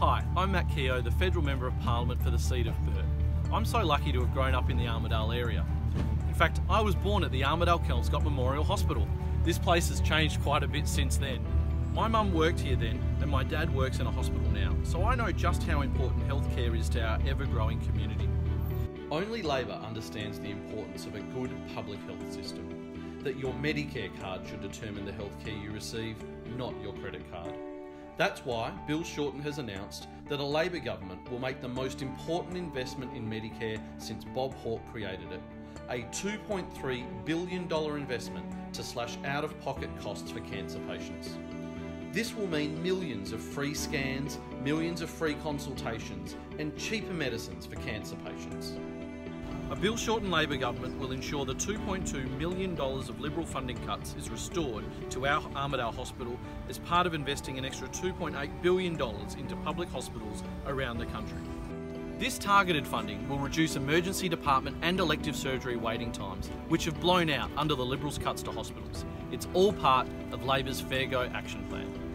Hi, I'm Matt Keogh, the Federal Member of Parliament for the seat of Burt. I'm so lucky to have grown up in the Armadale area. In fact, I was born at the Armadale Kelmscott Memorial Hospital. This place has changed quite a bit since then. My mum worked here then, and my dad works in a hospital now, so I know just how important healthcare is to our ever growing community. Only Labor understands the importance of a good public health system. That your Medicare card should determine the healthcare you receive, not your credit card. That's why Bill Shorten has announced that a Labor government will make the most important investment in Medicare since Bob Hawke created it a $2.3 billion investment to slash out of pocket costs for cancer patients. This will mean millions of free scans, millions of free consultations, and cheaper medicines for cancer patients. A Bill Shorten Labor government will ensure the $2.2 million of Liberal funding cuts is restored to our Armadale Hospital as part of investing an extra $2.8 billion into public hospitals around the country. This targeted funding will reduce emergency department and elective surgery waiting times, which have blown out under the Liberals' cuts to hospitals. It's all part of Labor's Fair Go action plan.